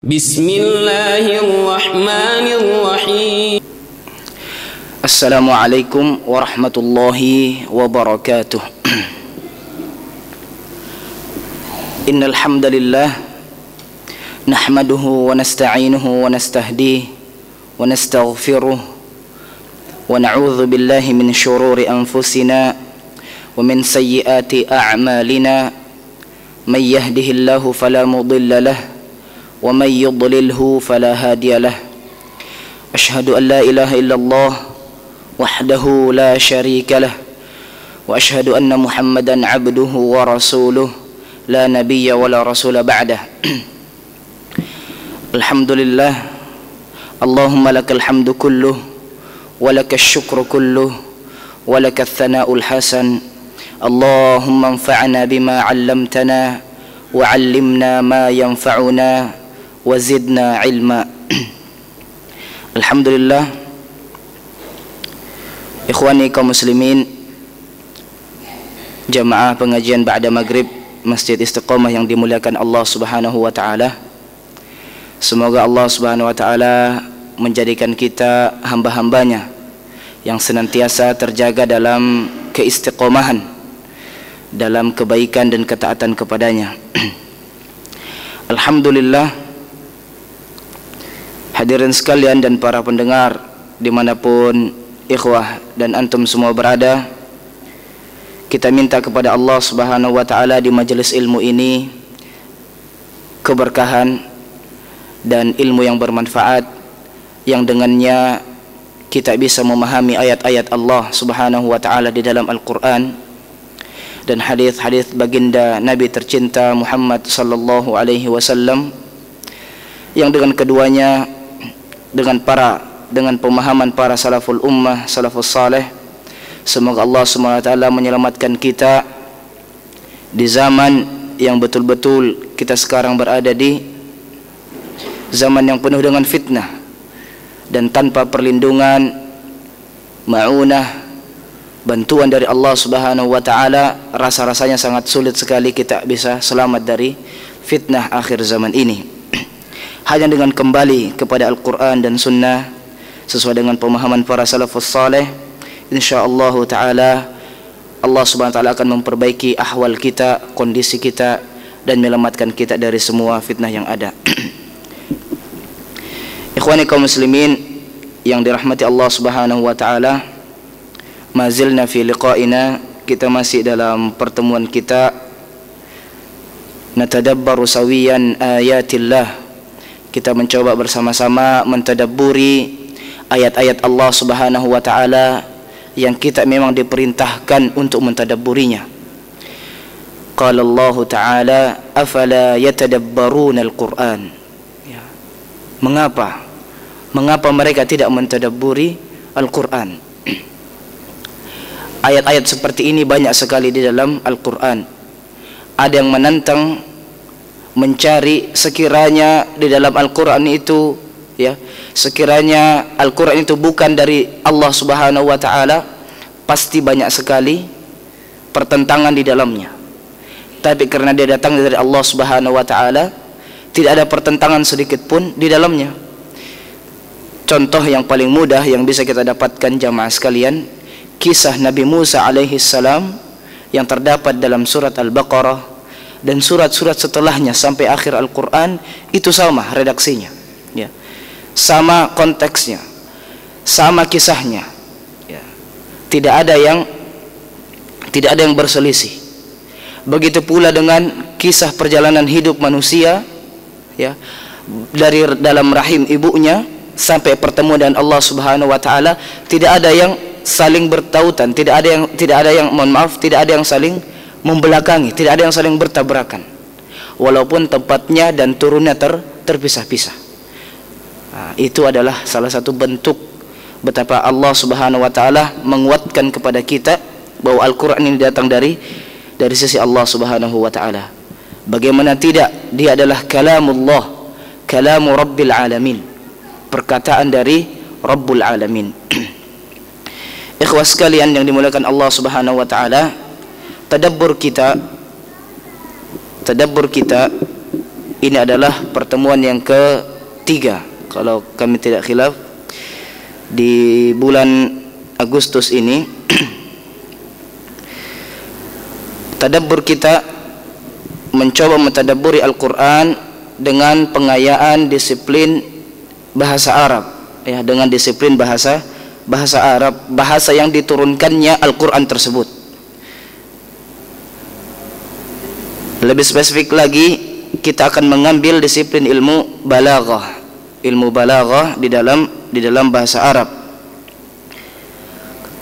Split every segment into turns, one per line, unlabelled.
بسم الله الرحمن الرحيم.
السلام عليكم ورحمة الله وبركاته. إن الحمد لله نحمده ونستعينه ونستهديه ونستغفره ونعوذ بالله من شرور أنفسنا ومن سيئات أعمالنا. من يهده الله فلا مضل له ومن يضلله فلا هادي له. أشهد أن لا إله إلا الله وحده لا شريك له. وأشهد أن محمدا عبده ورسوله. لا نبي ولا رسول بعده. الحمد لله. اللهم لك الحمد كله ولك الشكر كله ولك الثناء الحسن. اللهم انفعنا بما علمتنا وعلمنا ما ينفعنا. وزدنا علما Alhamdulillah Ikhwani kaum muslimin Jamaah pengajian Ba'da Maghrib Masjid Istiqamah yang dimuliakan Allah subhanahu wa ta'ala Semoga Allah subhanahu wa ta'ala Menjadikan kita hamba-hambanya Yang senantiasa terjaga dalam keistiqomahan Dalam kebaikan dan ketaatan kepadanya Alhamdulillah Hadirin sekalian dan para pendengar di mana pun ikhwah dan antum semua berada kita minta kepada Allah subhanahu wa ta'ala di majelis ilmu ini keberkahan dan ilmu yang bermanfaat yang dengannya kita bisa memahami ayat-ayat Allah subhanahu wa ta'ala di dalam Al-Quran dan hadis-hadis baginda Nabi tercinta Muhammad sallallahu alaihi wasallam yang dengan keduanya dengan para dengan pemahaman para salaful ummah salafus saleh semoga Allah SWT menyelamatkan kita di zaman yang betul-betul kita sekarang berada di. Zaman yang penuh dengan fitnah dan tanpa perlindungan maunah bantuan dari Allah Subhanahu wa taala rasa-rasanya sangat sulit sekali kita bisa selamat dari fitnah akhir zaman ini hanya dengan kembali kepada Al-Quran dan Sunnah sesuai dengan pemahaman para salafus saleh insyaallah taala Allah Subhanahu wa taala akan memperbaiki ahwal kita, kondisi kita dan menyelamatkan kita dari semua fitnah yang ada. Ikhwani kaum muslimin yang dirahmati Allah Subhanahu wa taala, mazilna fi liqa'ina kita masih dalam pertemuan kita natadabbaru sawiyan ayatillah kita mencoba bersama-sama mentadabburi ayat-ayat Allah Subhanahu wa taala yang kita memang diperintahkan untuk mentadabburinya. Qala Allah Ta'ala afala yatadabbaruna al-Qur'an. Ya. Mengapa? Mengapa mereka tidak mentadabburi Al-Qur'an? Ayat-ayat seperti ini banyak sekali di dalam Al-Qur'an. Ada yang menantang mencari sekiranya di dalam Al-Qur'an itu ya sekiranya Al-Qur'an itu bukan dari Allah Subhanahu wa taala pasti banyak sekali pertentangan di dalamnya. Tapi karena dia datang dari Allah Subhanahu wa taala tidak ada pertentangan sedikit pun di dalamnya. Contoh yang paling mudah yang bisa kita dapatkan jamaah sekalian kisah Nabi Musa alaihi salam yang terdapat dalam surat Al-Baqarah dan surat-surat setelahnya sampai akhir Al-Quran itu sama redaksinya ya. sama konteksnya sama kisahnya ya. tidak ada yang tidak ada yang berselisih begitu pula dengan kisah perjalanan hidup manusia ya dari dalam rahim ibunya sampai pertemuan dengan Allah Subhanahu wa taala tidak ada yang saling bertautan tidak ada yang tidak ada yang mohon maaf tidak ada yang saling membelakangi, tidak ada yang saling bertabrakan. Walaupun tempatnya dan turunnya ter, terpisah-pisah. Nah, itu adalah salah satu bentuk betapa Allah Subhanahu wa taala menguatkan kepada kita bahwa Al-Qur'an ini datang dari dari sisi Allah Subhanahu wa taala. Bagaimana tidak dia adalah kalamullah, kalamu Rabbil alamin. Perkataan dari Rabbul alamin. Ikhwas sekalian yang dimuliakan Allah Subhanahu wa taala, tadabbur kita tadabbur kita ini adalah pertemuan yang ketiga. Kalau kami tidak khilaf di bulan Agustus ini tadabbur kita mencoba mentadabburi Al-Qur'an dengan pengayaan disiplin bahasa Arab. Ya dengan disiplin bahasa bahasa Arab bahasa yang diturunkannya Al-Qur'an tersebut lebih spesifik lagi kita akan mengambil disiplin ilmu balaghah. Ilmu balaghah di dalam di dalam bahasa Arab.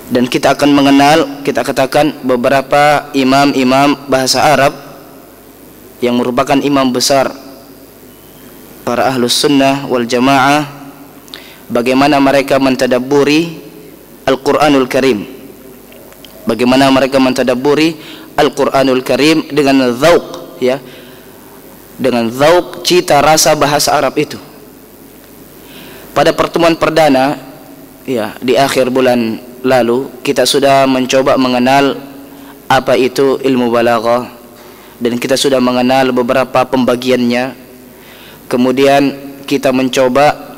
Dan kita akan mengenal kita katakan beberapa imam-imam bahasa Arab yang merupakan imam besar. Para ahlus sunnah wal jamaah bagaimana mereka mentadaburi Al-Quranul Karim. Bagaimana mereka mentadaburi Al-Quranul Karim dengan zauk ya dengan zauk cita rasa bahasa Arab itu pada pertemuan perdana ya di akhir bulan lalu kita sudah mencoba mengenal apa itu ilmu balaghah dan kita sudah mengenal beberapa pembagiannya kemudian kita mencoba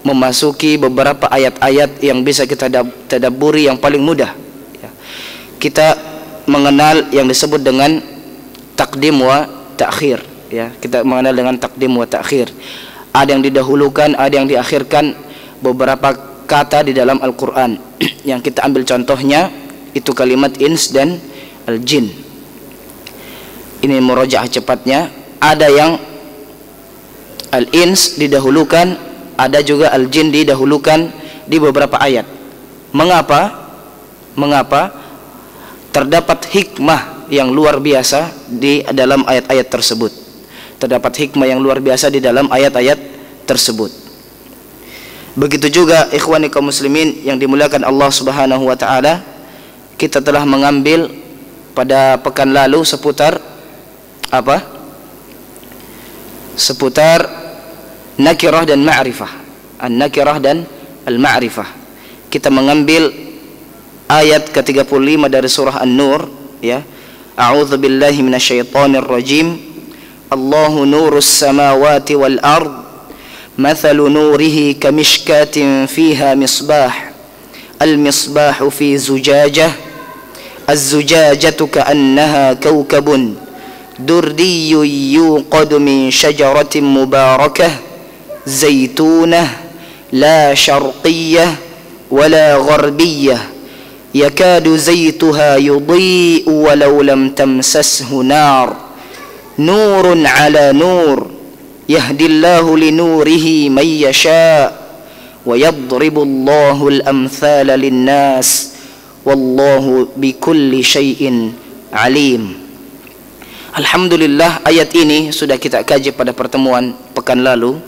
memasuki beberapa ayat-ayat yang bisa kita tadabburi yang paling mudah ya. kita mengenal yang disebut dengan takdim wa takhir ya. Kita mengenal dengan takdim wa takhir. Ada yang didahulukan ada yang diakhirkan beberapa kata di dalam Al-Quran. Yang kita ambil contohnya itu kalimat ins dan al-jin. Ini murojaah cepatnya. Ada yang al-ins didahulukan ada juga al-jin didahulukan di beberapa ayat. Mengapa? Mengapa? Terdapat hikmah yang luar biasa di dalam ayat-ayat tersebut terdapat hikmah yang luar biasa di dalam ayat-ayat tersebut. Begitu juga ikhwani kaum muslimin yang dimuliakan Allah Subhanahu wa taala, kita telah mengambil pada pekan lalu seputar apa? Seputar nakirah dan ma'rifah. An-nakirah dan al-ma'rifah. Kita mengambil ayat ke-35 dari surah An-Nur ya. A'udzu billahi minasyaitonir rajim. الله نور السماوات والأرض مثل نوره كمشكاة فيها مصباح. المصباح في زجاجة الزجاجة كأنها كوكب. دردي يوقد من شجرة مباركة زيتونة لا شرقية ولا غربية. yakadu zaytuha yudhi'u walau lam tamsashu nar. Nurun ala nur. Yahdillahu linurihi man yasha. Wa yadribu Allahu al-amthala lin-nas. Wallahu bikulli syai'in alim. Alhamdulillah ayat ini sudah kita kaji pada pertemuan pekan lalu.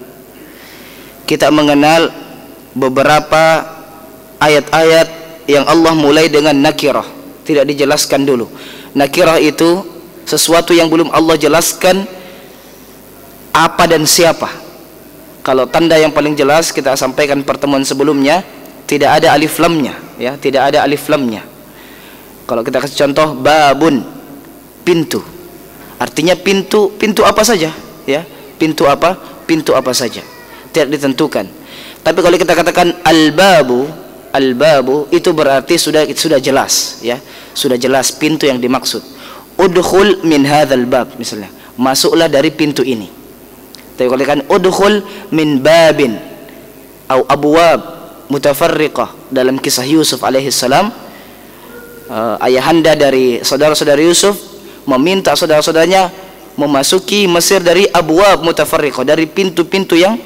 Kita mengenal beberapa ayat-ayat yang Allah mulai dengan nakirah. Tidak dijelaskan dulu. Nakirah itu sesuatu yang belum Allah jelaskan apa dan siapa. Kalau tanda yang paling jelas kita sampaikan pertemuan sebelumnya tidak ada alif lamnya ya tidak ada alif lamnya. Kalau kita kasih contoh babun pintu. Artinya pintu pintu apa saja ya? Pintu apa? Pintu apa saja. Tidak ditentukan. Tapi kalau kita katakan al-babu al-babu itu berarti sudah sudah jelas ya. Sudah jelas pintu yang dimaksud. Udkhul min hadzal bab misalnya. Masuklah dari pintu ini. Tapi kalau kan udkhul min babin atau abwab mutafarriqah dalam kisah Yusuf alaihi salam uh, ayahanda dari saudara-saudara Yusuf meminta saudara-saudaranya memasuki Mesir dari abwab mutafarriqah dari pintu-pintu yang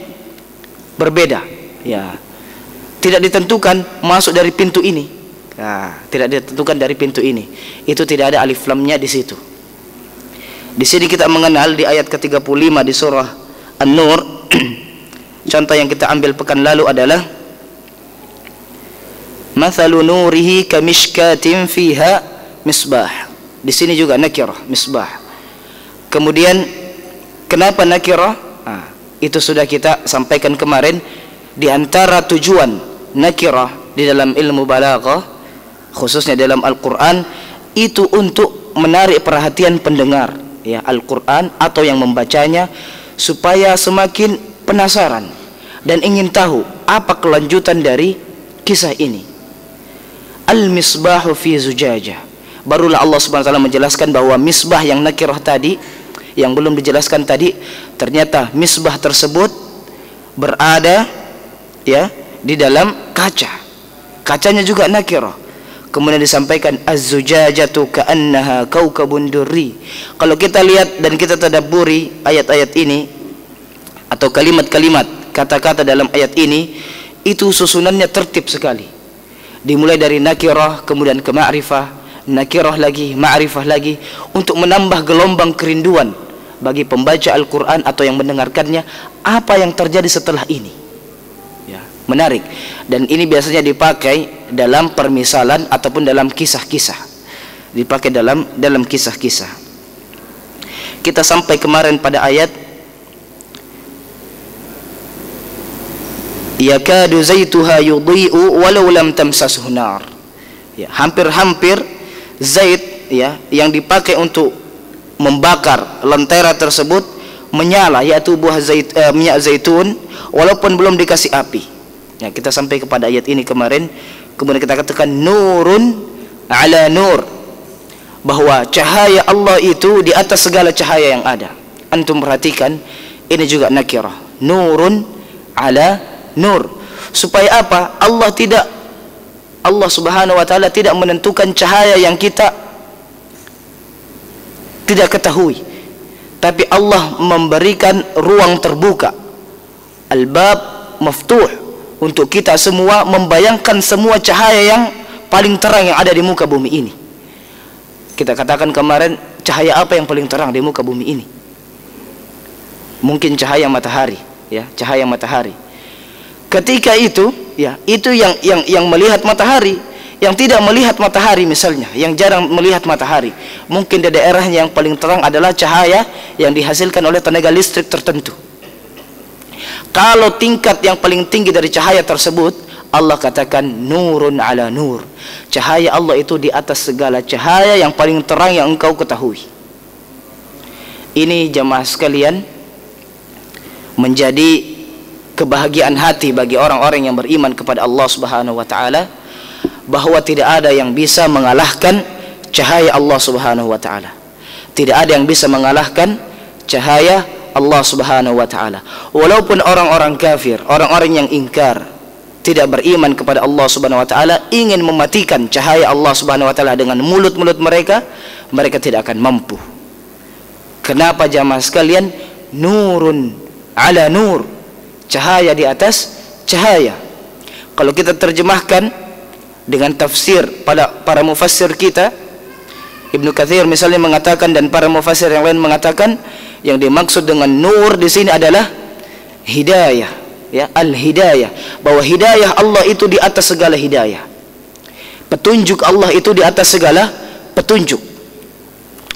berbeda. Ya tidak ditentukan masuk dari pintu ini Nah, tidak ditentukan dari pintu ini. Itu tidak ada alif lamnya di situ. Di sini kita mengenal di ayat ke-35 di surah An-Nur. contoh yang kita ambil pekan lalu adalah Mathalu nurihi kamishkatin fiha misbah. Di sini juga nakirah, misbah. Kemudian kenapa nakirah? Nah, itu sudah kita sampaikan kemarin di antara tujuan nakirah di dalam ilmu balaghah khususnya dalam Al-Qur'an itu untuk menarik perhatian pendengar ya Al-Qur'an atau yang membacanya supaya semakin penasaran dan ingin tahu apa kelanjutan dari kisah ini. Al-misbahu fi zujajah. Barulah Allah Subhanahu wa taala menjelaskan bahwa misbah yang nakirah tadi yang belum dijelaskan tadi ternyata misbah tersebut berada ya di dalam kaca. Kacanya juga nakirah. Kemudian disampaikan az-zujajatu ka'annaha kaukabun durri. Kalau kita lihat dan kita tadabburi ayat-ayat ini atau kalimat-kalimat kata-kata dalam ayat ini itu susunannya tertib sekali. Dimulai dari nakirah kemudian ke ma'rifah, nakirah lagi, ma'rifah lagi untuk menambah gelombang kerinduan bagi pembaca Al-Qur'an atau yang mendengarkannya apa yang terjadi setelah ini menarik. Dan ini biasanya dipakai dalam permisalan ataupun dalam kisah-kisah. Dipakai dalam dalam kisah-kisah. Kita sampai kemarin pada ayat yakadu zaituha yudhi'u walau lam tamsashu nar. Ya hampir-hampir zait ya yang dipakai untuk membakar lentera tersebut menyala yaitu buah zait, eh, minyak zaitun walaupun belum dikasih api Ya, kita sampai kepada ayat ini kemarin, kemudian kita katakan nurun ala nur. Bahwa cahaya Allah itu di atas segala cahaya yang ada. Antum perhatikan, ini juga nakirah. Nurun ala nur. Supaya apa? Allah tidak Allah Subhanahu wa taala tidak menentukan cahaya yang kita tidak ketahui. Tapi Allah memberikan ruang terbuka. Al-bab maftuh untuk kita semua membayangkan semua cahaya yang paling terang yang ada di muka bumi ini. Kita katakan kemarin cahaya apa yang paling terang di muka bumi ini? Mungkin cahaya matahari, ya, cahaya matahari. Ketika itu, ya, itu yang yang yang melihat matahari, yang tidak melihat matahari misalnya, yang jarang melihat matahari, mungkin di daerahnya yang paling terang adalah cahaya yang dihasilkan oleh tenaga listrik tertentu kalau tingkat yang paling tinggi dari cahaya tersebut Allah katakan nurun ala nur cahaya Allah itu di atas segala cahaya yang paling terang yang engkau ketahui ini jemaah sekalian menjadi kebahagiaan hati bagi orang-orang yang beriman kepada Allah Subhanahu wa taala bahwa tidak ada yang bisa mengalahkan cahaya Allah Subhanahu wa taala. Tidak ada yang bisa mengalahkan cahaya Allah Subhanahu wa taala. Walaupun orang-orang kafir, orang-orang yang ingkar, tidak beriman kepada Allah Subhanahu wa taala, ingin mematikan cahaya Allah Subhanahu wa taala dengan mulut-mulut mereka, mereka tidak akan mampu. Kenapa jamaah sekalian? Nurun ala nur. Cahaya di atas cahaya. Kalau kita terjemahkan dengan tafsir pada para mufassir kita, Ibnu Katsir misalnya mengatakan dan para mufassir yang lain mengatakan yang dimaksud dengan nur di sini adalah hidayah ya al hidayah bahwa hidayah Allah itu di atas segala hidayah. Petunjuk Allah itu di atas segala petunjuk.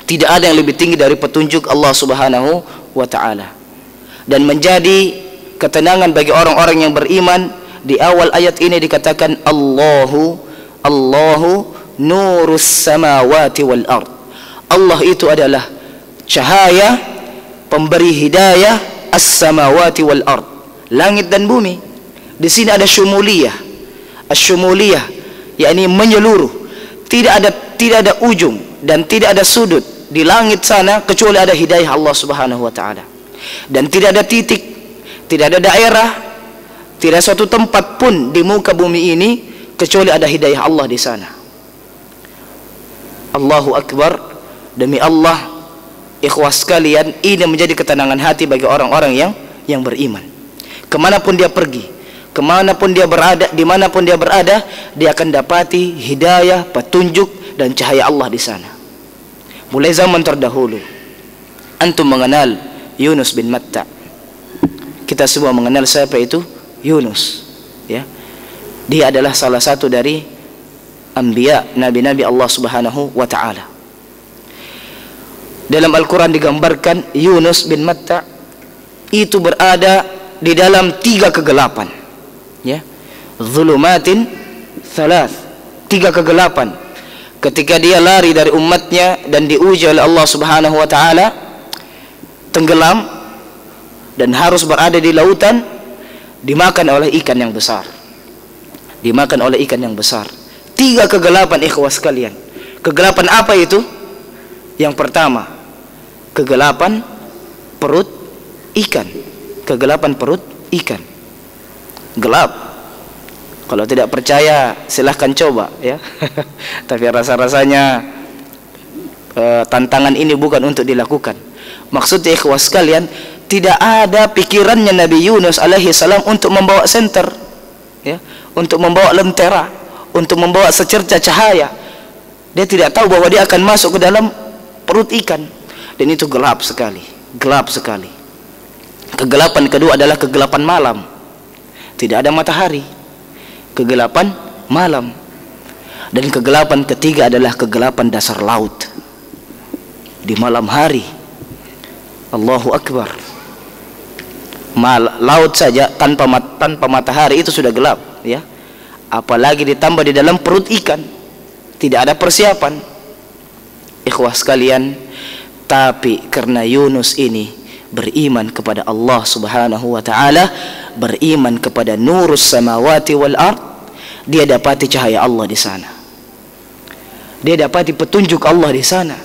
Tidak ada yang lebih tinggi dari petunjuk Allah Subhanahu wa taala. Dan menjadi ketenangan bagi orang-orang yang beriman di awal ayat ini dikatakan Allahu Allahu nurus samawati wal ard. Allah itu adalah cahaya pemberi hidayah as-samawati wal ard langit dan bumi. Di sini ada syumuliyah. As-syumuliyah yakni menyeluruh. Tidak ada tidak ada ujung dan tidak ada sudut di langit sana kecuali ada hidayah Allah Subhanahu wa taala. Dan tidak ada titik tidak ada daerah tidak suatu tempat pun di muka bumi ini kecuali ada hidayah Allah di sana. Allahu akbar. Demi Allah ikhwas sekalian ini menjadi ketenangan hati bagi orang-orang yang yang beriman. Ke mana pun dia pergi ke mana pun dia berada di mana pun dia berada dia akan dapati hidayah petunjuk dan cahaya Allah di sana. Mulai zaman terdahulu antum mengenal Yunus bin Matta. Kita semua mengenal siapa itu? Yunus ya. Dia adalah salah satu dari anbiya nabi-nabi Allah Subhanahu wa taala dalam Al-Quran digambarkan Yunus bin Matta itu berada di dalam tiga kegelapan ya. Zulumatin thalath tiga kegelapan. Ketika dia lari dari umatnya dan diuji oleh Allah Subhanahu wa taala tenggelam dan harus berada di lautan dimakan oleh ikan yang besar. Dimakan oleh ikan yang besar. Tiga kegelapan ikhwas sekalian. Kegelapan apa itu? Yang pertama kegelapan perut ikan. Kegelapan perut ikan. Gelap. Kalau tidak percaya silahkan coba ya. Tapi rasa-rasanya e, tantangan ini bukan untuk dilakukan. Maksudnya ikhwas sekalian tidak ada pikirannya Nabi Yunus alaihi salam untuk membawa senter ya. Untuk membawa lentera untuk membawa secerca cahaya. Dia tidak tahu bahwa dia akan masuk ke dalam perut ikan dan itu gelap sekali gelap sekali. Kegelapan kedua adalah kegelapan malam. Tidak ada matahari. Kegelapan malam. Dan kegelapan ketiga adalah kegelapan dasar laut. Di malam hari. Allahu Akbar. Mal, laut saja tanpa mat, tanpa matahari itu sudah gelap ya. Apalagi ditambah di dalam perut ikan. Tidak ada persiapan. Ikhwah sekalian tapi karena Yunus ini beriman kepada Allah Subhanahu wa taala beriman kepada nurus samawati wal ard dia dapati cahaya Allah di sana. Dia dapati petunjuk Allah di sana.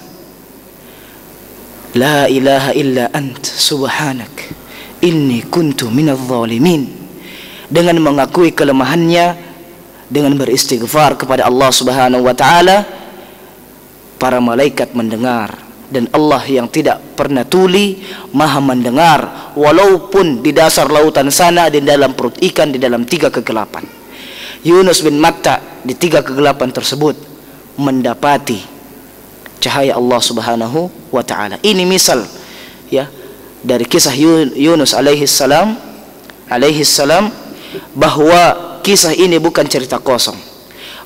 La ilaha illa ant subhanak. Inni kuntu minadh zalimin. Dengan mengakui kelemahannya dengan beristighfar kepada Allah Subhanahu wa taala para malaikat mendengar dan Allah yang tidak pernah tuli maha mendengar walaupun di dasar lautan sana di dalam perut ikan di dalam tiga kegelapan. Yunus bin Matta di tiga kegelapan tersebut mendapati cahaya Allah Subhanahu wa taala. Ini misal ya dari kisah Yunus alaihi salam alaihi salam bahwa kisah ini bukan cerita kosong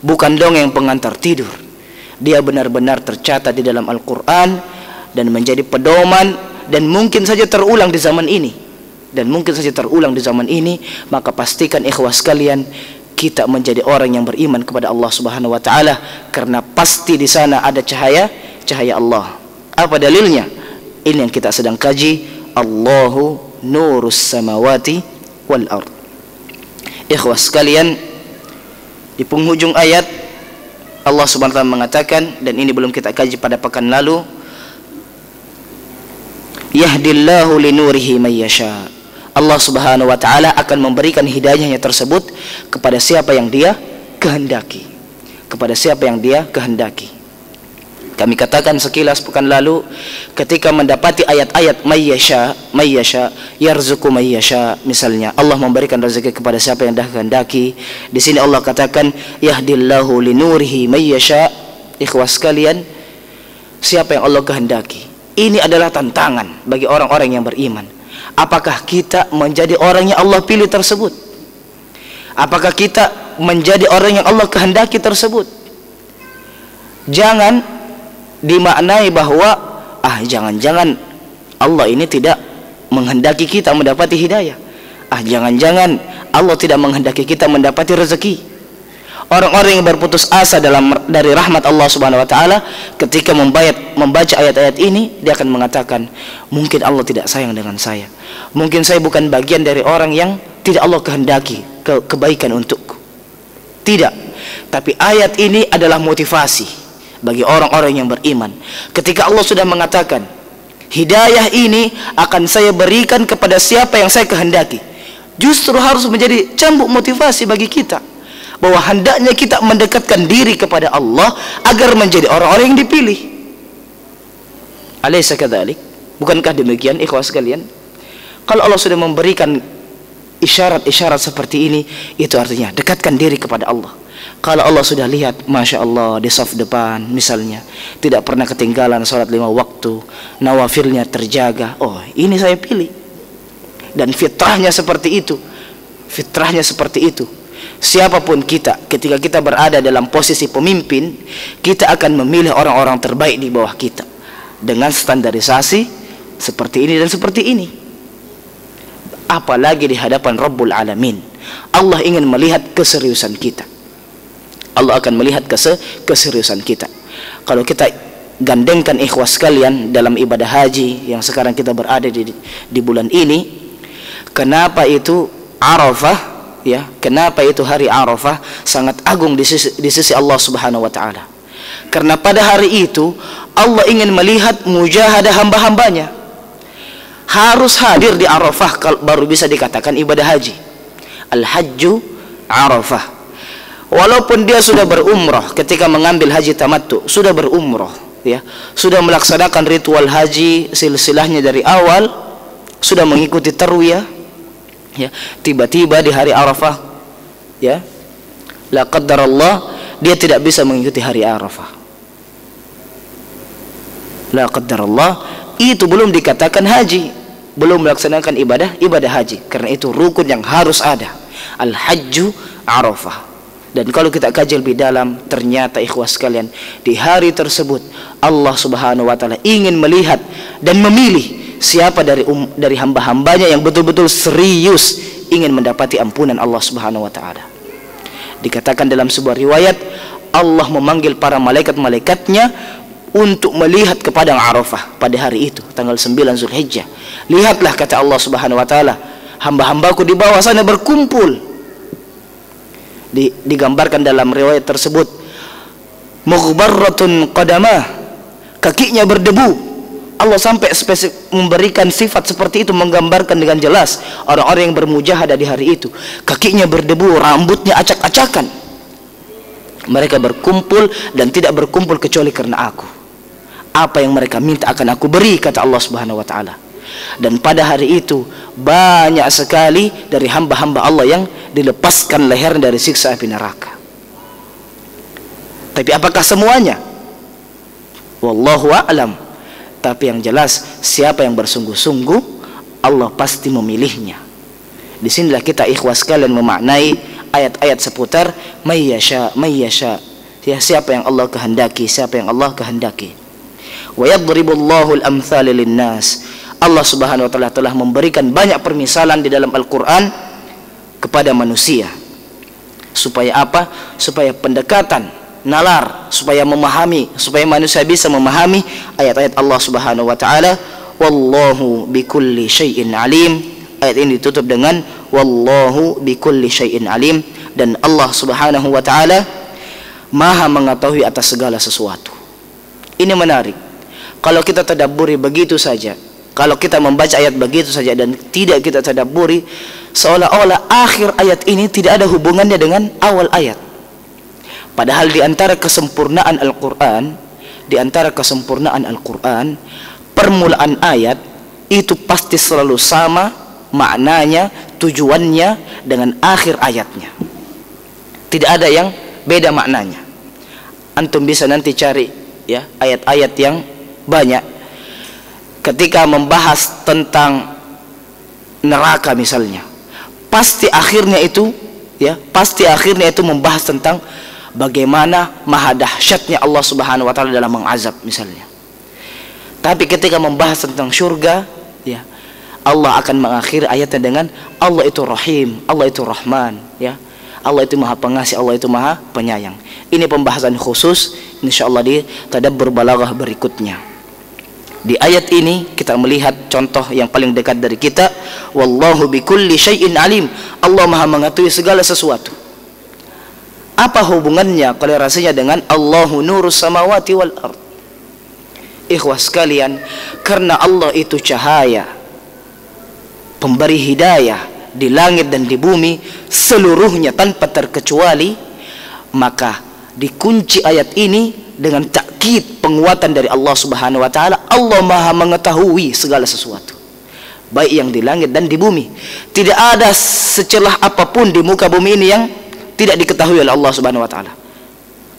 bukan dongeng pengantar tidur dia benar-benar tercatat di dalam Al-Qur'an dan menjadi pedoman dan mungkin saja terulang di zaman ini. Dan mungkin saja terulang di zaman ini maka pastikan ikhwas sekalian kita menjadi orang yang beriman kepada Allah Subhanahu wa taala karena pasti di sana ada cahaya cahaya Allah. Apa dalilnya? Ini yang kita sedang kaji Allahu nurus samawati wal ard. Ikhwas sekalian, di penghujung ayat Allah Subhanahu wa taala mengatakan dan ini belum kita kaji pada pekan lalu Yahdillahu linurihi may yasha. Allah Subhanahu wa taala akan memberikan hidayahnya tersebut kepada siapa yang dia kehendaki. Kepada siapa yang dia kehendaki. Kami katakan sekilas pekan lalu ketika mendapati ayat-ayat mayyasha, mayyasha, yarzuku mayyasha misalnya Allah memberikan rezeki kepada siapa yang kehendaki. Di sini Allah katakan yahdillahu linurihi mayyasha. Ikhwas sekalian, siapa yang Allah kehendaki. Ini adalah tantangan bagi orang-orang yang beriman. Apakah kita menjadi orang yang Allah pilih tersebut? Apakah kita menjadi orang yang Allah kehendaki tersebut? Jangan dimaknai bahwa ah jangan-jangan Allah ini tidak menghendaki kita mendapati hidayah. Ah jangan-jangan Allah tidak menghendaki kita mendapati rezeki. Orang-orang yang berputus asa dalam dari rahmat Allah Subhanahu wa taala ketika membayat, membaca ayat-ayat ini dia akan mengatakan mungkin Allah tidak sayang dengan saya. Mungkin saya bukan bagian dari orang yang tidak Allah kehendaki ke kebaikan untukku. Tidak. Tapi ayat ini adalah motivasi bagi orang-orang yang beriman. Ketika Allah sudah mengatakan, hidayah ini akan saya berikan kepada siapa yang saya kehendaki. Justru harus menjadi cambuk motivasi bagi kita bahwa hendaknya kita mendekatkan diri kepada Allah agar menjadi orang-orang yang dipilih. Alaysa kadzalik? Bukankah demikian ikhwas sekalian? Kalau Allah sudah memberikan isyarat-isyarat seperti ini, itu artinya dekatkan diri kepada Allah kalau Allah sudah lihat Masya Allah di soft depan misalnya Tidak pernah ketinggalan sholat lima waktu Nawafilnya terjaga Oh ini saya pilih. Dan fitrahnya seperti itu Fitrahnya seperti itu. Siapa pun kita Ketika kita berada dalam posisi pemimpin Kita akan memilih orang-orang terbaik di bawah kita. Dengan standarisasi Seperti ini dan seperti ini. Apalagi di hadapan Rabbul Alamin. Allah ingin melihat keseriusan kita Allah akan melihat keseriusan kita. Kalau kita gandengkan ikhwas sekalian dalam ibadah haji yang sekarang kita berada di, di bulan ini kenapa itu Arafah ya kenapa itu hari Arafah sangat agung di sisi, di sisi Allah Subhanahu wa taala? Karena pada hari itu Allah ingin melihat mujahadah hamba-hambanya. Harus hadir di Arafah baru bisa dikatakan ibadah haji. Al-hajju Arafah walaupun dia sudah berumrah ketika mengambil haji tamattu sudah berumrah ya. Sudah melaksanakan ritual haji silsilahnya dari awal sudah mengikuti terwiyah ya. Tiba-tiba di hari Arafah ya. La Allah dia tidak bisa mengikuti hari Arafah. La Allah itu belum dikatakan haji. Belum melaksanakan ibadah ibadah haji. Karena itu rukun yang harus ada. Al hajju Arafah dan kalau kita kaji lebih dalam ternyata ikhwas sekalian di hari tersebut Allah Subhanahu wa taala ingin melihat dan memilih siapa dari um, dari hamba-hambanya yang betul-betul serius ingin mendapati ampunan Allah Subhanahu wa taala. Dikatakan dalam sebuah riwayat Allah memanggil para malaikat-malaikatnya untuk melihat ke padang Arafah pada hari itu tanggal 9 Zulhijjah. Lihatlah kata Allah Subhanahu wa taala, hamba-hambaku di bawah sana berkumpul. Di, digambarkan dalam riwayat tersebut. Mughbarratun qadamah kakinya berdebu. Allah sampai spesifik memberikan sifat seperti itu menggambarkan dengan jelas orang-orang yang bermujahadah di hari itu. Kakinya berdebu rambutnya acak-acakan. Mereka berkumpul dan tidak berkumpul kecuali karena aku. Apa yang mereka minta akan aku beri kata Allah Subhanahu wa taala dan pada hari itu banyak sekali dari hamba-hamba Allah yang dilepaskan leher dari siksa api neraka. Tapi apakah semuanya? Wallahu a'lam. Tapi yang jelas siapa yang bersungguh-sungguh Allah pasti memilihnya. Di sinilah kita ikhwas kalian memaknai ayat-ayat seputar mayyasha mayyasha ya siapa yang Allah kehendaki siapa yang Allah kehendaki. Wa yadribullahu al-amthal linnas Allah Subhanahu wa taala telah memberikan banyak permisalan di dalam Al-Qur'an kepada manusia. Supaya apa? Supaya pendekatan nalar supaya memahami supaya manusia bisa memahami ayat-ayat Allah Subhanahu wa taala. Wallahu bikulli syai'in alim. Ayat ini ditutup dengan wallahu bikulli syai'in alim. Dan Allah Subhanahu wa taala maha mengetahui atas segala sesuatu. Ini menarik. Kalau kita tadabburi begitu saja kalau kita membaca ayat begitu saja dan tidak kita tadabburi seolah-olah akhir ayat ini tidak ada hubungannya dengan awal ayat Padahal di antara kesempurnaan Al-Qur'an, di antara kesempurnaan Al-Qur'an, permulaan ayat itu pasti selalu sama maknanya, tujuannya dengan akhir ayatnya. Tidak ada yang beda maknanya. Antum bisa nanti cari ya ayat-ayat yang banyak ketika membahas tentang neraka misalnya. Pasti akhirnya itu ya, pasti akhirnya itu membahas tentang bagaimana maha dahsyatnya Allah Subhanahu wa taala dalam mengazab misalnya. Tapi ketika membahas tentang surga, ya, Allah akan mengakhiri ayatnya dengan Allah itu Rahim, Allah itu Rahman, ya. Allah itu Maha Pengasih, Allah itu Maha Penyayang. Ini pembahasan khusus insyaallah di tadabbur balaghah berikutnya. Di ayat ini kita melihat contoh yang paling dekat dari kita, wallahu bikulli syai'in alim. Allah Maha mengetahui segala sesuatu. Apa hubungannya kolerasinya dengan Allahu nurus samawati wal ard? Ikhwas sekalian karena Allah itu cahaya pemberi hidayah di langit dan di bumi seluruhnya tanpa terkecuali maka dikunci ayat ini dengan takkid penguatan dari Allah Subhanahu wa taala Allah Maha mengetahui segala sesuatu baik yang di langit dan di bumi tidak ada secelah apa pun di muka bumi ini yang tidak diketahui oleh Allah Subhanahu wa taala.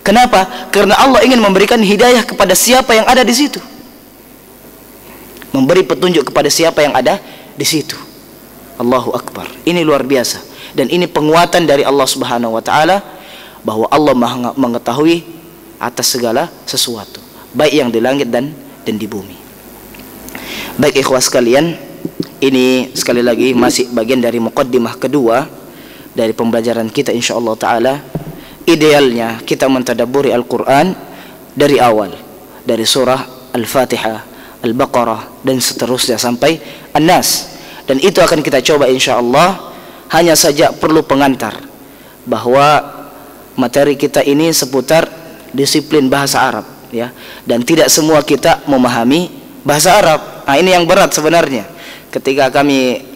Kenapa? Karena Allah ingin memberikan hidayah kepada siapa yang ada di situ. Memberi petunjuk kepada siapa yang ada di situ. Allahu Akbar. Ini luar biasa dan ini penguatan dari Allah Subhanahu wa taala bahwa Allah Maha mengetahui atas segala sesuatu, baik yang di langit dan dan di bumi. Baik ikhwas sekalian, ini sekali lagi masih bagian dari muqaddimah kedua dari pembelajaran kita insyaallah taala idealnya kita mentadaburi Al-Qur'an dari awal dari surah Al-Fatihah Al-Baqarah dan seterusnya sampai An-Nas dan itu akan kita coba insyaallah hanya saja perlu pengantar bahwa materi kita ini seputar disiplin bahasa Arab ya. Dan tidak semua kita memahami bahasa Arab. Nah ini yang berat sebenarnya. Ketika kami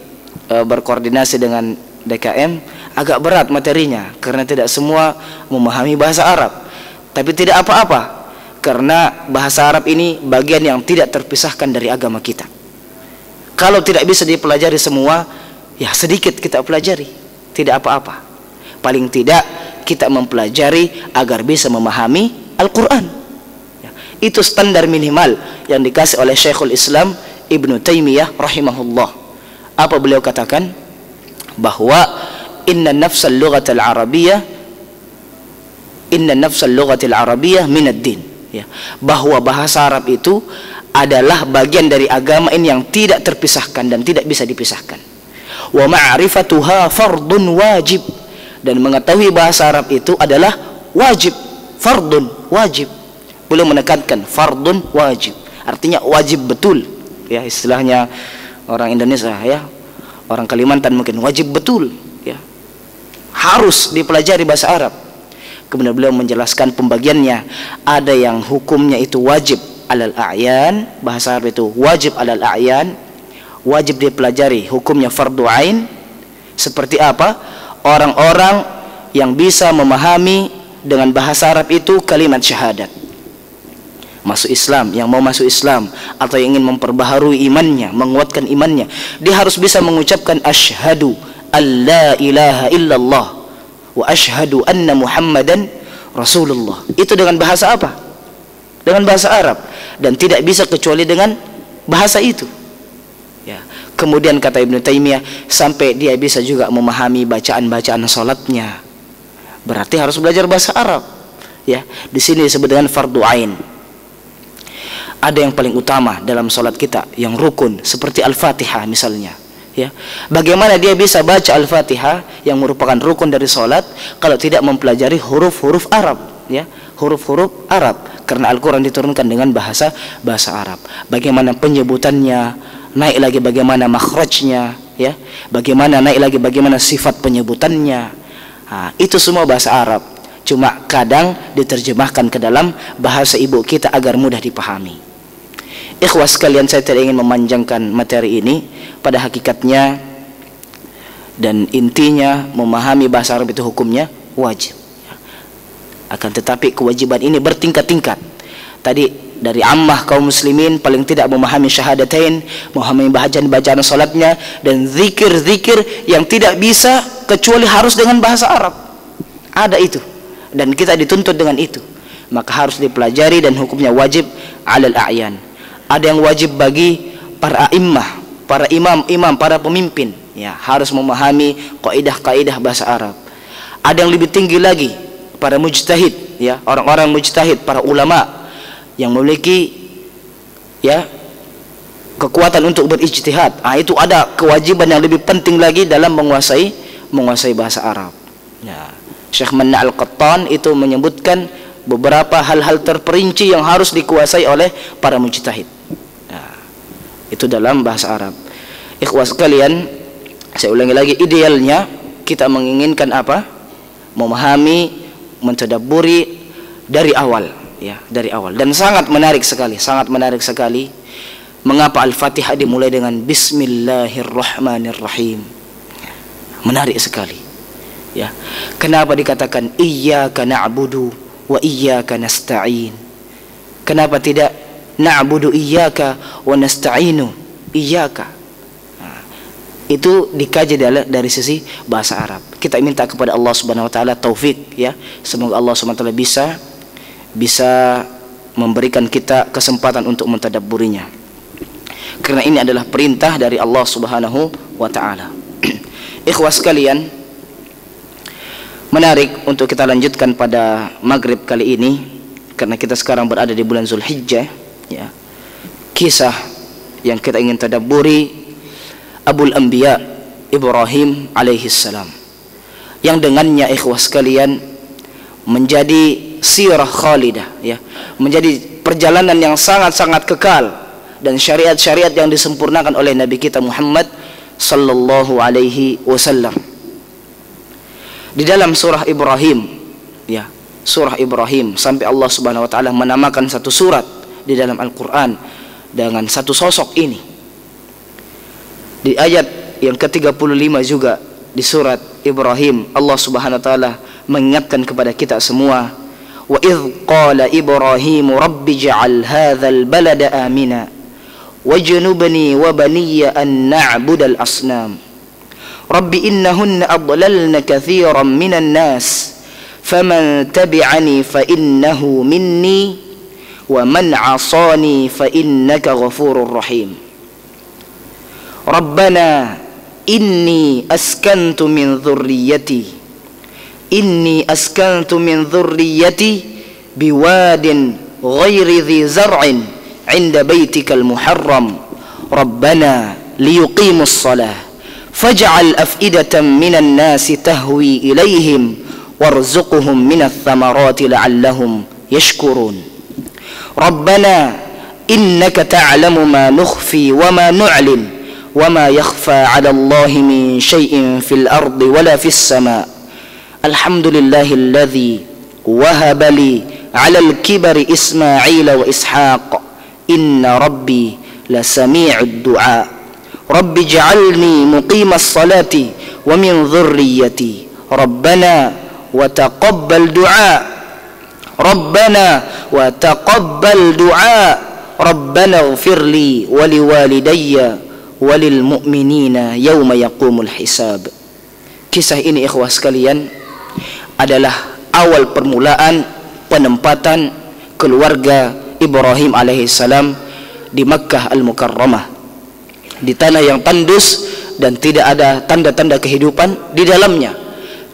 e, berkoordinasi dengan DKM agak berat materinya karena tidak semua memahami bahasa Arab. Tapi tidak apa-apa karena bahasa Arab ini bagian yang tidak terpisahkan dari agama kita. Kalau tidak bisa dipelajari semua ya sedikit kita pelajari. Tidak apa-apa. Paling tidak kita mempelajari agar bisa memahami Al-Quran. Ya, itu standar minimal yang dikasih oleh Syekhul Islam Ibnu Taimiyah rahimahullah. Apa beliau katakan? Bahwa inna nafsal lughatal arabiyyah inna nafsal lughatil arabiyyah minad din ya bahwa bahasa Arab itu adalah bagian dari agama ini yang tidak terpisahkan dan tidak bisa dipisahkan. Wa ma'rifatuha fardun wajib dan mengetahui bahasa Arab itu adalah wajib, fardun wajib. Belum menekankan fardun wajib. Artinya wajib betul. Ya, istilahnya orang Indonesia ya. Orang Kalimantan mungkin wajib betul ya. Harus dipelajari bahasa Arab. Kemudian beliau menjelaskan pembagiannya. Ada yang hukumnya itu wajib alal a'yan bahasa Arab itu wajib alal a'yan wajib dipelajari hukumnya fardu ain seperti apa orang-orang yang bisa memahami dengan bahasa Arab itu kalimat syahadat. Masuk Islam yang mau masuk Islam atau yang ingin memperbaharui imannya menguatkan imannya dia harus bisa mengucapkan asyhadu alla ilaha illallah wa asyhadu anna muhammadan rasulullah. Itu dengan bahasa apa? Dengan bahasa Arab. Dan tidak bisa kecuali dengan bahasa itu kemudian kata Ibnu Taimiyah sampai dia bisa juga memahami bacaan-bacaan salatnya berarti harus belajar bahasa Arab. Ya di sini disebut dengan fardu ain. Ada yang paling utama dalam salat kita yang rukun seperti Al-Fatihah misalnya. Ya bagaimana dia bisa baca Al-Fatihah yang merupakan rukun dari salat kalau tidak mempelajari huruf-huruf Arab? Ya huruf-huruf Arab. Karena Al-Quran diturunkan dengan bahasa bahasa Arab. Bagaimana penyebutannya, naik lagi bagaimana makhrajnya, ya, bagaimana naik lagi bagaimana sifat penyebutannya. Nah, itu semua bahasa Arab. Cuma kadang diterjemahkan ke dalam bahasa ibu kita agar mudah dipahami. Ikhwas sekalian saya tidak ingin memanjangkan materi ini pada hakikatnya dan intinya memahami bahasa Arab itu hukumnya wajib akan tetapi kewajiban ini bertingkat-tingkat tadi dari ammah kaum muslimin paling tidak memahami syahadatain memahami bacaan-bacaan salatnya dan zikir-zikir yang tidak bisa kecuali harus dengan bahasa Arab. Ada itu. Dan kita dituntut dengan itu. Maka harus dipelajari dan hukumnya wajib alal a'yan. Ada yang wajib bagi para immah para imam-imam para pemimpin. Ya harus memahami kaidah-kaidah bahasa Arab. Ada yang lebih tinggi lagi para mujtahid ya orang-orang mujtahid para ulama yang memiliki ya kekuatan untuk berijtihad. Ah itu ada kewajiban yang lebih penting lagi dalam menguasai menguasai bahasa Arab. Ya. Syekh Manna Al-Qattan itu menyebutkan beberapa hal-hal terperinci yang harus dikuasai oleh para mujtahid. Ya, itu dalam bahasa Arab. Ikhwas kalian saya ulangi lagi idealnya kita menginginkan apa? Memahami mentadaburi dari awal ya dari awal. Dan sangat menarik sekali sangat menarik sekali mengapa al-fatihah dimulai dengan bismillahirrahmanirrahim. Menarik sekali. Ya kenapa dikatakan iyyaka na'budu wa iyyaka nasta'in? Kenapa tidak na'budu iyyaka wa nasta'inu iyyaka? Itu dikaji dari, dari sisi bahasa Arab. Kita minta kepada Allah Subhanahu wa taala taufik ya. Semoga Allah Subhanahu wa taala bisa bisa memberikan kita kesempatan untuk mentadabburinya. Karena ini adalah perintah dari Allah Subhanahu wa taala. Ikhwas sekalian, menarik untuk kita lanjutkan pada maghrib kali ini karena kita sekarang berada di bulan Zulhijjah ya. Kisah yang kita ingin tadabburi Abul Anbiya Ibrahim alaihi salam yang dengannya ikhwah sekalian menjadi sirah khalidah ya menjadi perjalanan yang sangat-sangat kekal dan syariat-syariat yang disempurnakan oleh Nabi kita Muhammad sallallahu alaihi wasallam. Di dalam surah Ibrahim, ya, surah Ibrahim sampai Allah Subhanahu wa taala menamakan satu surat di dalam Al-Qur'an dengan satu sosok ini. Di ayat yang ke-35 juga di surat Ibrahim Allah Subhanahu wa taala mengingatkan kepada kita semua وإذ قال إبراهيم رب اجعل هذا البلد آمنا واجنبني وبني أن نعبد الأصنام. رب إنهن أضللن كثيرا من الناس فمن تبعني فإنه مني ومن عصاني فإنك غفور رحيم. ربنا إني أسكنت من ذريتي إني أسكنت من ذريتي بواد غير ذي زرع عند بيتك المحرم. ربنا ليقيموا الصلاة فاجعل أفئدة من الناس تهوي إليهم وارزقهم من الثمرات لعلهم يشكرون. ربنا إنك تعلم ما نخفي وما نعلن وما يخفى على الله من شيء في الأرض ولا في السماء. الحمد لله الذي وهب لي على الكبر إسماعيل وإسحاق. إن ربي لسميع الدعاء. رب اجعلني مقيم الصلاة ومن ذريتي. ربنا وتقبل دعاء. ربنا وتقبل دعاء. ربنا اغفر لي ولوالدي mu'minina yauma yaqumul hisab. Kisah ini ikhwah sekalian adalah awal permulaan penempatan keluarga Ibrahim alaihissalam di Makkah al-Mukarramah. Di tanah yang tandus dan tidak ada tanda-tanda kehidupan di dalamnya.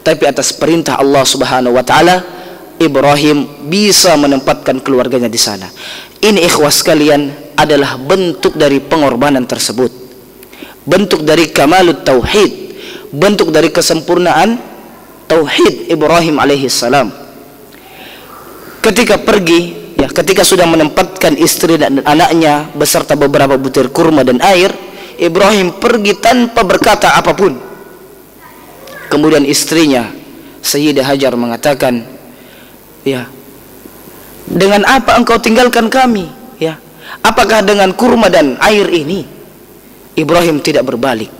Tapi atas perintah Allah Subhanahu wa taala Ibrahim bisa menempatkan keluarganya di sana. Ini ikhwah sekalian adalah bentuk dari pengorbanan tersebut. Bentuk dari kamalut tauhid. Bentuk dari kesempurnaan tauhid Ibrahim alaihi salam. Ketika pergi ya ketika sudah menempatkan istri dan anaknya beserta beberapa butir kurma dan air Ibrahim pergi tanpa berkata apa pun. Kemudian istrinya Sayyidah Hajar mengatakan ya dengan apa engkau tinggalkan kami? Ya apakah dengan kurma dan air ini? Ibrahim tidak berbalik.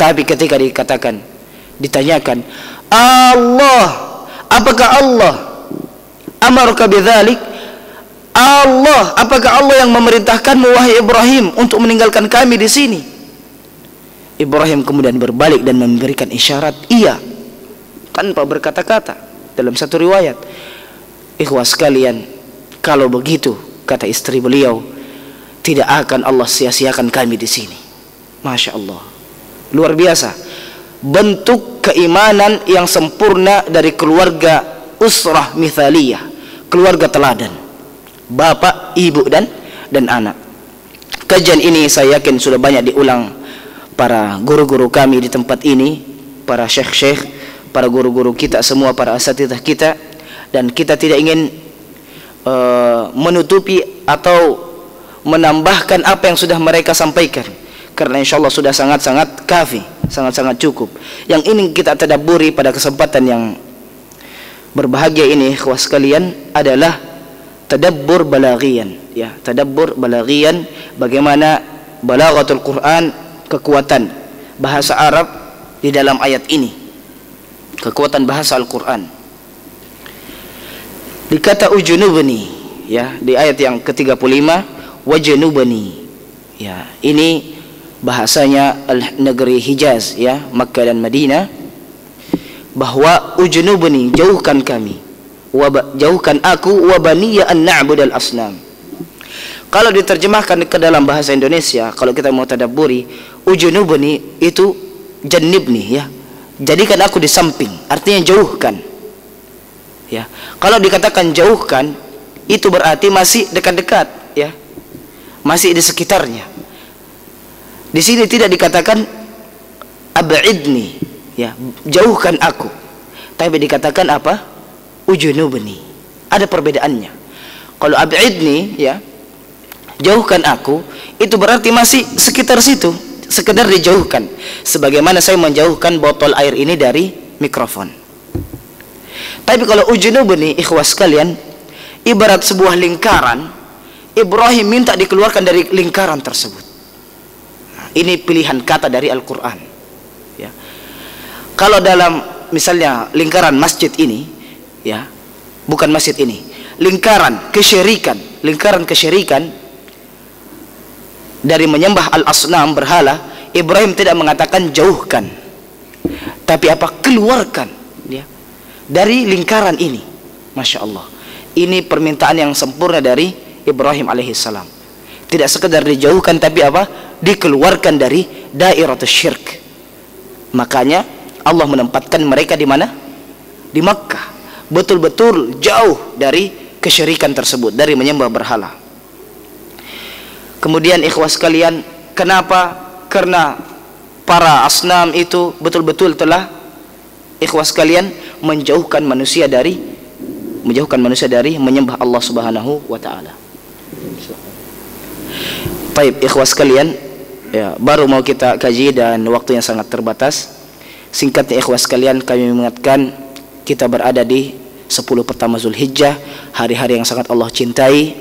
Tapi ketika dikatakan ditanyakan Allah apakah Allah amarka bidzalik Allah apakah Allah yang memerintahkanmu wahai Ibrahim untuk meninggalkan kami di sini Ibrahim kemudian berbalik dan memberikan isyarat iya tanpa berkata-kata dalam satu riwayat ikhwah sekalian kalau begitu kata istri beliau tidak akan Allah sia-siakan kami di sini. Masya Allah. Luar biasa. Bentuk keimanan yang sempurna dari keluarga usrah mithaliyah. Keluarga teladan. Bapak, ibu, dan dan anak. Kajian ini saya yakin sudah banyak diulang para guru-guru kami di tempat ini. Para syekh-syekh, para guru-guru kita semua, para asatidah kita. Dan kita tidak ingin uh, menutupi atau menambahkan apa yang sudah mereka sampaikan karena insya Allah sudah sangat-sangat kafi sangat-sangat cukup. Yang ini kita tadaburi pada kesempatan yang berbahagia ini ikhwah sekalian adalah tadabbur balaghian ya tadabbur balaghian bagaimana balaghatul Quran kekuatan bahasa Arab di dalam ayat ini. Kekuatan bahasa Al-Quran. Dikata ujunubni ya di ayat yang ke-35 wajnubani ya ini bahasanya negeri Hijaz ya Makkah dan Madinah bahwa ujnubni jauhkan kami. Jauhkan aku wa baniya an na'budal asnam. Kalau diterjemahkan ke dalam bahasa Indonesia kalau kita mau tadabburi ujnubni itu jannibni ya. Jadikan aku di samping artinya jauhkan. Ya. Kalau dikatakan jauhkan itu berarti masih dekat-dekat ya. Masih di sekitarnya. Di sini tidak dikatakan ab'idni, ya, jauhkan aku. Tapi dikatakan apa? Ujunubni. Ada perbedaannya. Kalau ab'idni, ya, jauhkan aku, itu berarti masih sekitar situ, sekedar dijauhkan sebagaimana saya menjauhkan botol air ini dari mikrofon tapi kalau ujunub ini ikhwas sekalian ibarat sebuah lingkaran Ibrahim minta dikeluarkan dari lingkaran tersebut ini pilihan kata dari Al-Quran. Ya. kalau dalam misalnya lingkaran masjid ini ya bukan masjid ini lingkaran kesyirikan lingkaran kesyirikan dari menyembah al-asnam berhala Ibrahim tidak mengatakan jauhkan tapi apa? Keluarkan ya dari lingkaran ini. Masya Allah. Ini permintaan yang sempurna dari Ibrahim alaihissalam tidak sekedar dijauhkan tapi apa? Dikeluarkan dari daerah syirik makanya Allah menempatkan mereka di mana? Di Makkah. Betul-betul jauh dari kesyirikan tersebut dari menyembah berhala. Kemudian ikhwas sekalian, kenapa? Karena para asnam itu betul-betul telah ikhwas sekalian menjauhkan manusia dari menjauhkan manusia dari menyembah Allah Subhanahu wa taala. Baik, ikhwas sekalian, ya, baru mau kita kaji dan waktu yang sangat terbatas. Singkatnya ikhwas sekalian, kami mengingatkan kita berada di 10 pertama Zulhijjah, hari-hari yang sangat Allah cintai.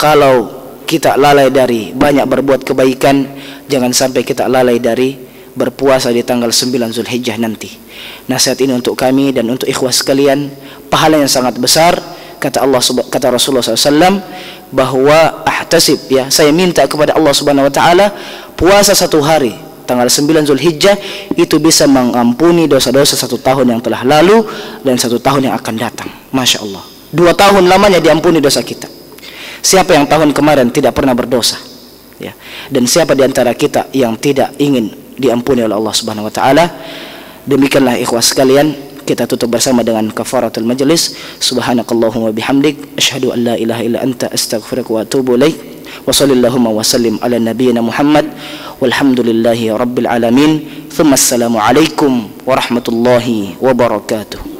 Kalau kita lalai dari banyak berbuat kebaikan jangan sampai kita lalai dari berpuasa di tanggal 9 Zulhijjah nanti nasihat ini untuk kami dan untuk ikhwas sekalian pahala yang sangat besar kata Allah kata Rasulullah SAW bahwa ahtasib ya saya minta kepada Allah Subhanahu Wa Taala puasa satu hari tanggal 9 Zulhijjah itu bisa mengampuni dosa-dosa satu tahun yang telah lalu dan satu tahun yang akan datang Masya Allah dua tahun lamanya diampuni dosa kita Siapa yang tahun kemarin tidak pernah berdosa? Ya. Dan siapa di antara kita yang tidak ingin diampuni oleh Allah Subhanahu wa taala? Demikianlah ikhwas sekalian, kita tutup bersama dengan kafaratul majlis. Subhanakallahumma bihamdik asyhadu an la ilaha illa anta astaghfiruka wa atubu ilaik. Wa sallallahu wa sallim ala nabiyyina Muhammad walhamdulillahi rabbil alamin. Thumma assalamu alaikum warahmatullahi wabarakatuh.